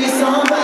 be somebody.